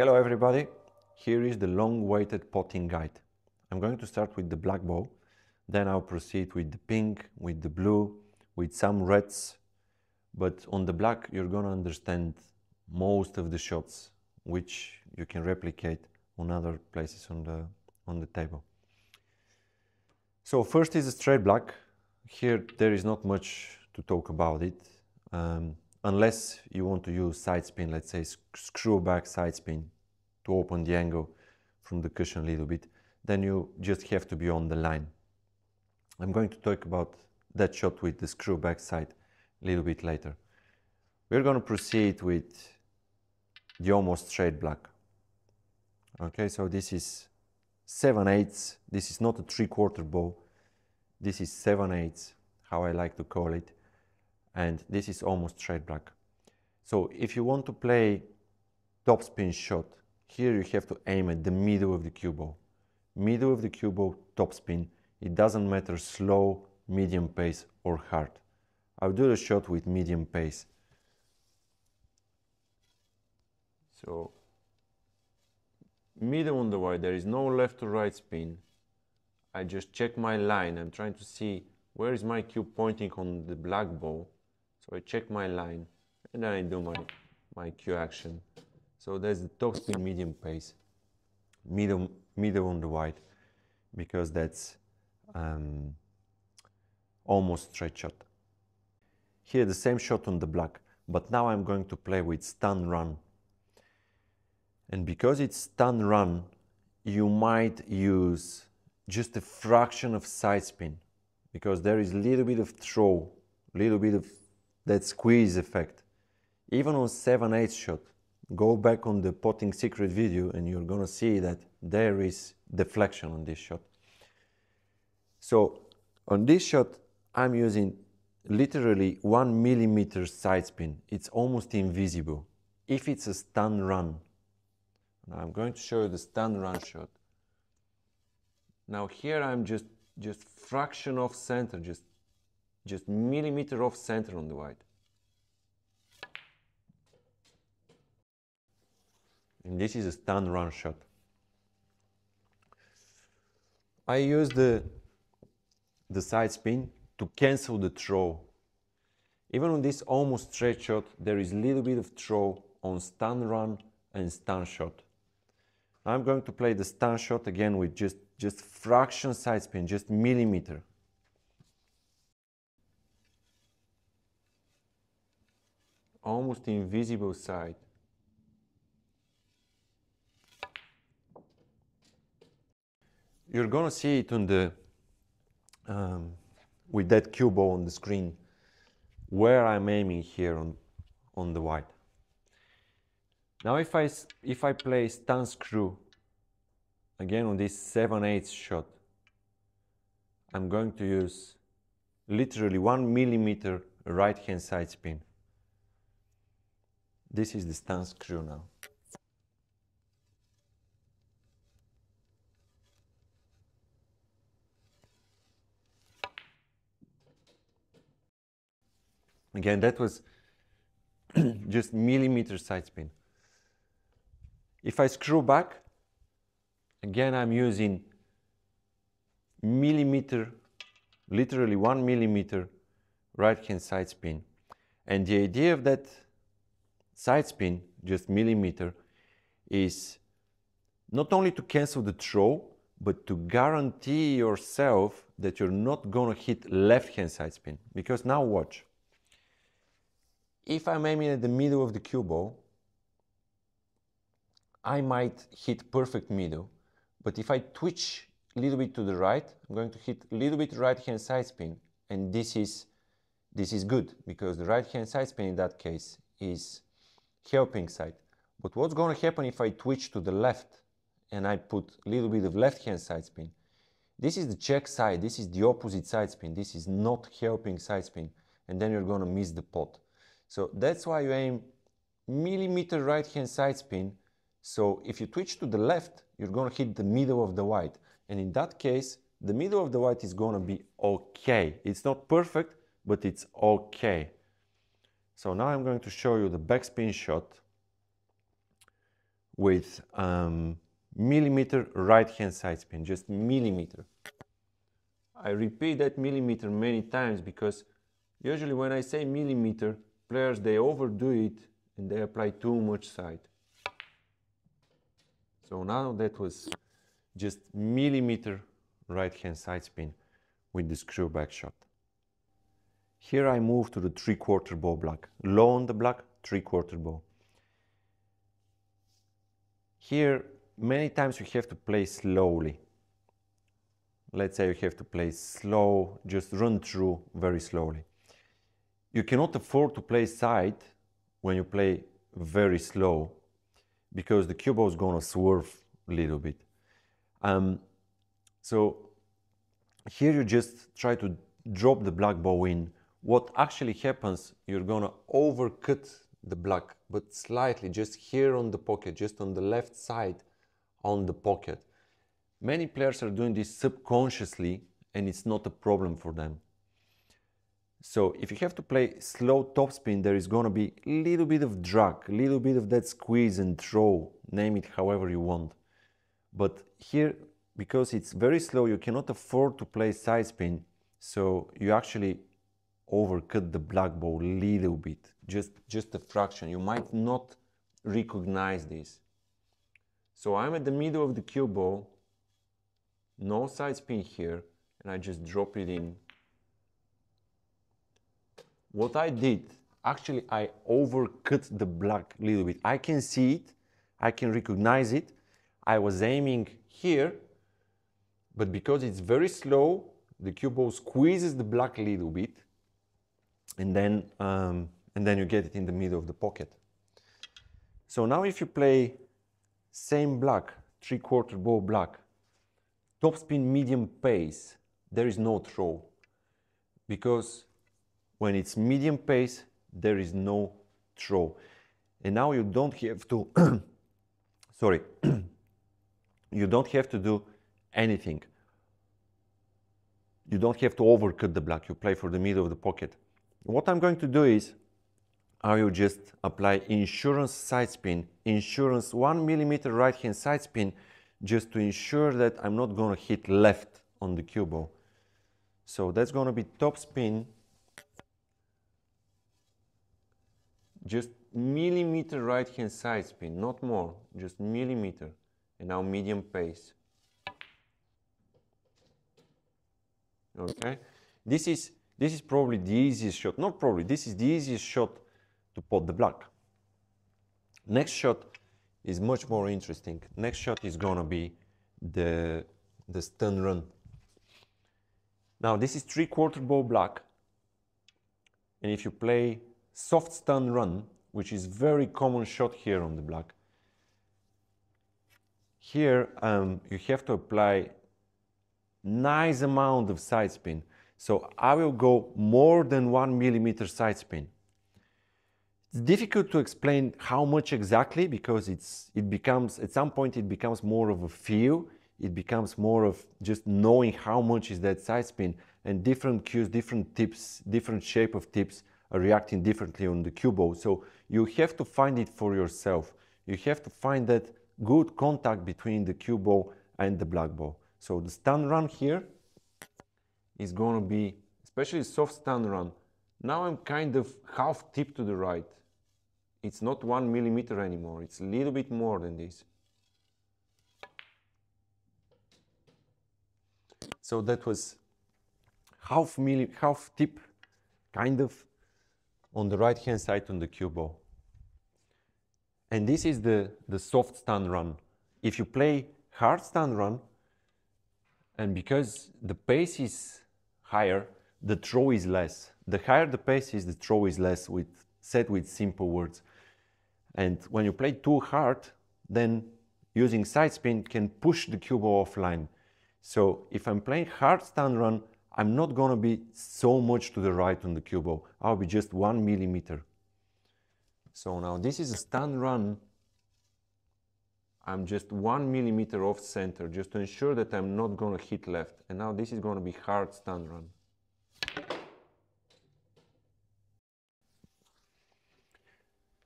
Hello everybody, here is the long-awaited potting guide. I'm going to start with the black ball, then I'll proceed with the pink, with the blue, with some reds, but on the black you're to understand most of the shots which you can replicate on other places on the, on the table. So first is a straight black. Here there is not much to talk about it. Um, unless you want to use side spin, let's say screw back side spin to open the angle from the cushion a little bit, then you just have to be on the line. I'm going to talk about that shot with the screw back side a little bit later. We're going to proceed with the almost straight black. Okay, so this is 7 eighths. This is not a three quarter ball. This is 7 eighths, how I like to call it and this is almost straight black. So if you want to play topspin shot, here you have to aim at the middle of the cue ball. Middle of the cue ball, topspin. It doesn't matter slow, medium pace or hard. I'll do the shot with medium pace. So middle on the white, there is no left to right spin. I just check my line. I'm trying to see where is my cue pointing on the black ball. So I check my line and then I do my, my cue action. So there's the topspin medium pace, middle, middle on the white, because that's um, almost straight shot. Here the same shot on the black, but now I'm going to play with stun run. And because it's stun run, you might use just a fraction of side spin because there is a little bit of throw, little bit of that squeeze effect. Even on 7-8 shot, go back on the potting secret video and you're gonna see that there is deflection on this shot. So on this shot, I'm using literally one millimeter side spin. It's almost invisible. If it's a stun run, now I'm going to show you the stun run shot. Now here I'm just, just fraction off center, just just millimeter off center on the white. And this is a stun run shot. I use the, the side spin to cancel the throw. Even on this almost straight shot, there is a little bit of throw on stun run and stun shot. I'm going to play the stun shot again with just, just fraction side spin, just millimeter. Almost invisible side. You're gonna see it on the um, with that cue ball on the screen where I'm aiming here on on the white. Now if I if I play stun screw again on this 7 8 shot, I'm going to use literally one millimeter right hand side spin. This is the stun screw now. Again, that was just millimeter side spin. If I screw back, again I'm using millimeter, literally one millimeter right hand side spin. And the idea of that side spin, just millimeter, is not only to cancel the throw, but to guarantee yourself that you're not gonna hit left hand side spin. Because now watch. If I'm aiming at the middle of the cue ball, I might hit perfect middle, but if I twitch a little bit to the right, I'm going to hit a little bit right hand side spin, and this is this is good because the right hand side spin in that case is helping side. But what's going to happen if I twitch to the left and I put a little bit of left hand side spin? This is the check side, this is the opposite side spin, this is not helping side spin, and then you're going to miss the pot. So that's why you aim millimeter right hand side spin. So if you twitch to the left, you're going to hit the middle of the white. And in that case, the middle of the white is going to be okay. It's not perfect, but it's okay. So now I'm going to show you the backspin shot with um, millimeter right hand side spin, just millimeter. I repeat that millimeter many times because usually when I say millimeter, players they overdo it and they apply too much side. So now that was just millimeter right hand side spin with the screw back shot. Here I move to the three quarter ball black, low on the black, three quarter ball. Here many times you have to play slowly. Let's say you have to play slow, just run through very slowly. You cannot afford to play side when you play very slow because the cue ball is going to swerve a little bit. Um, so here you just try to drop the black ball in. What actually happens, you're to overcut the black, but slightly, just here on the pocket, just on the left side on the pocket. Many players are doing this subconsciously and it's not a problem for them. So if you have to play slow topspin, there is to be a little bit of drag, a little bit of that squeeze and throw, name it however you want. But here, because it's very slow, you cannot afford to play side spin. So you actually overcut the black ball a little bit, just, just a fraction. You might not recognize this. So I'm at the middle of the cue ball, no side spin here, and I just drop it in. What I did, actually I overcut the black a little bit. I can see it, I can recognize it. I was aiming here, but because it's very slow, the cue ball squeezes the black a little bit, and then, um, and then you get it in the middle of the pocket. So now if you play same black, three quarter ball black, topspin medium pace, there is no throw. Because when it's medium pace, there is no throw. And now you don't have to, sorry, you don't have to do anything. You don't have to overcut the black, you play for the middle of the pocket. What I'm going to do is, I will just apply insurance side spin, insurance one millimeter right hand side spin, just to ensure that I'm not going to hit left on the cue ball. So that's going to be top spin, just millimeter right hand side spin, not more, just millimeter. And now medium pace. Okay, this is this is probably the easiest shot. Not probably, this is the easiest shot to pot the black. Next shot is much more interesting. Next shot is gonna be the, the stun run. Now this is three quarter ball black. And if you play soft stun run, which is very common shot here on the black, here um, you have to apply nice amount of side spin. So I will go more than one millimeter side spin. It's difficult to explain how much exactly because it's, it becomes, at some point it becomes more of a feel. It becomes more of just knowing how much is that side spin and different cues, different tips, different shape of tips are reacting differently on the cue ball. So you have to find it for yourself. You have to find that good contact between the cue ball and the black ball. So the stun run here is going to be, especially soft stun run. Now I'm kind of half tip to the right it's not one millimeter anymore. It's a little bit more than this. So that was half milli, half tip, kind of, on the right hand side on the cue ball. And this is the, the soft stun run. If you play hard stun run, and because the pace is higher, the throw is less. The higher the pace is, the throw is less, with, said with simple words. And when you play too hard, then using side spin can push the cue ball offline. So if I'm playing hard stun run, I'm not to be so much to the right on the cue ball. I'll be just one millimeter. So now this is a stun run. I'm just one millimeter off center just to ensure that I'm not going to hit left. And now this is going to be hard stun run.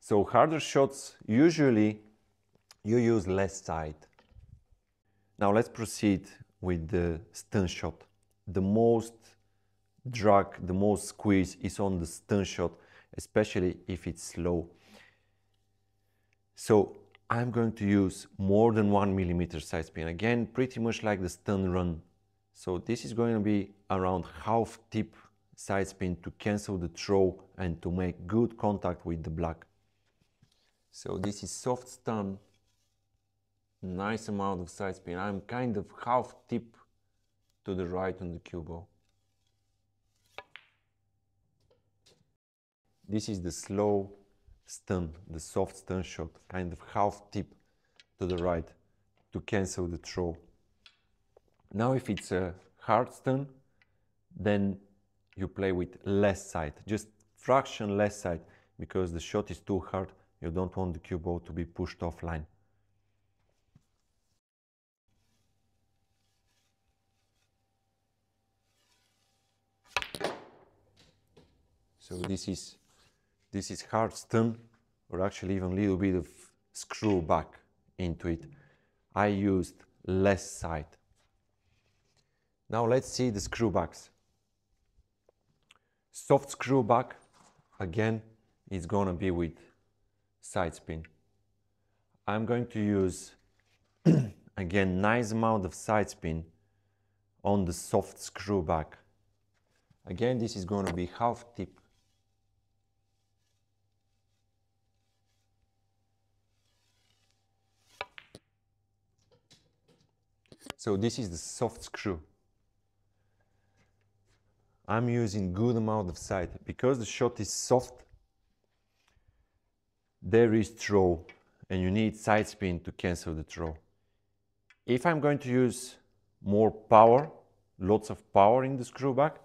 So harder shots usually you use less side. Now let's proceed with the stun shot. The most drag, the most squeeze is on the stun shot, especially if it's slow. So I'm going to use more than one millimeter side spin. Again, pretty much like the stun run. So this is going to be around half tip side spin to cancel the throw and to make good contact with the black. So this is soft stun, nice amount of side spin. I'm kind of half tip to the right on the cue ball. This is the slow stun, the soft stun shot, kind of half tip to the right to cancel the throw. Now if it's a hard stun, then you play with less side, just fraction less side, because the shot is too hard. You don't want the cue ball to be pushed offline. So this is this is hard stun or actually even a little bit of screw back into it. I used less side. Now let's see the screw backs. Soft screw back, again, is gonna be with side spin. I'm going to use, again, nice amount of side spin on the soft screw back. Again, this is gonna be half tip So this is the soft screw. I'm using good amount of side. Because the shot is soft, there is throw and you need side spin to cancel the throw. If I'm going to use more power, lots of power in the screw back,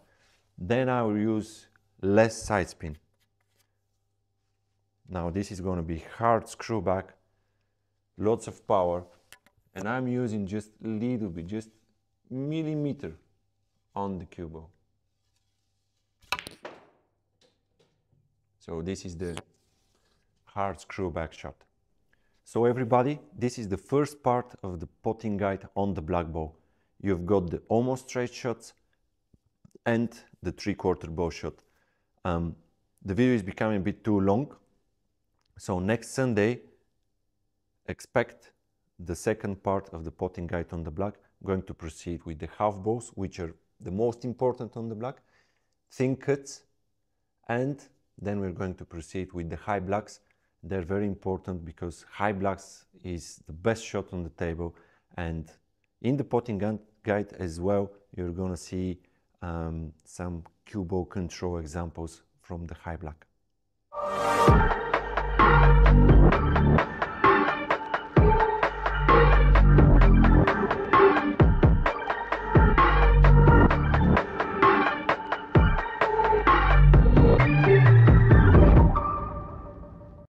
then I will use less side spin. Now this is going to be hard screw back, lots of power, and I'm using just a little bit, just millimeter on the cue ball. So this is the hard screw back shot. So everybody, this is the first part of the potting guide on the black ball. You've got the almost straight shots and the three-quarter ball shot. Um, the video is becoming a bit too long, so next Sunday, expect the second part of the potting guide on the black, going to proceed with the half balls, which are the most important on the black, thin cuts, and then we're going to proceed with the high blacks. They're very important because high blacks is the best shot on the table. And in the potting guide as well, you're going to see um, some cue ball control examples from the high black.